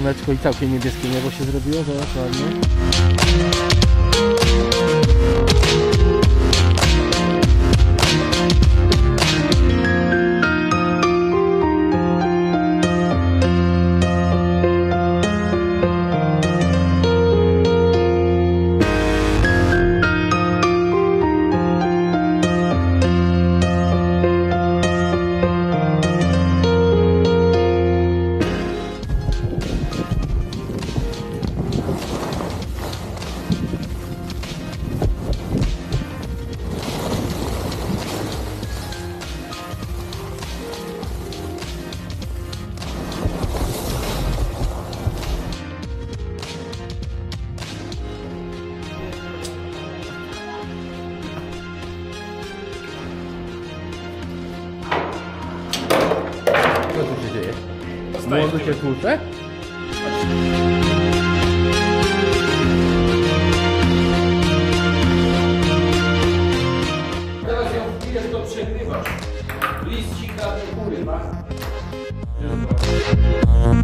słoneczko i całkiem niebieskie niebo się zrobiło, zobacz ładnie. Zostaje Może się tłucze? Teraz ją wbijesz, to przegrywasz. List sika do góry, masz. Tak?